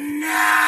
no!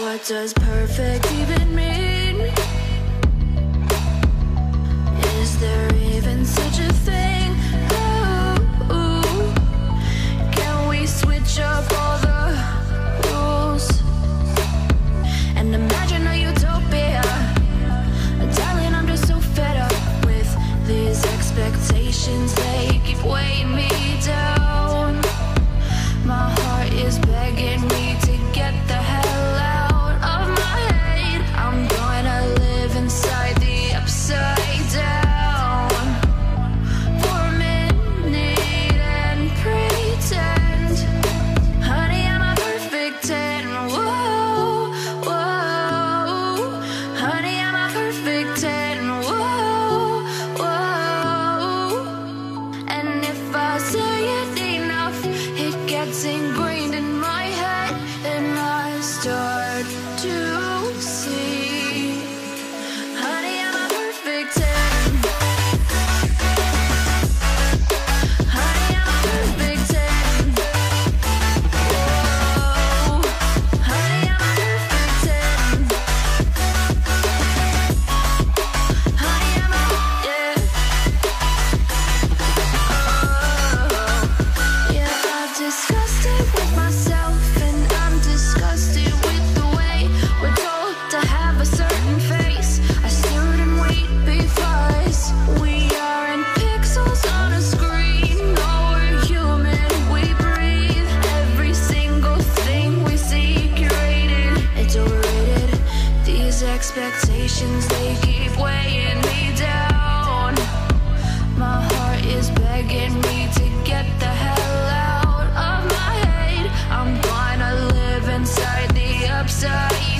What does perfect even These expectations, they keep weighing me down. My heart is begging me to get the hell out of my head. I'm gonna live inside the upside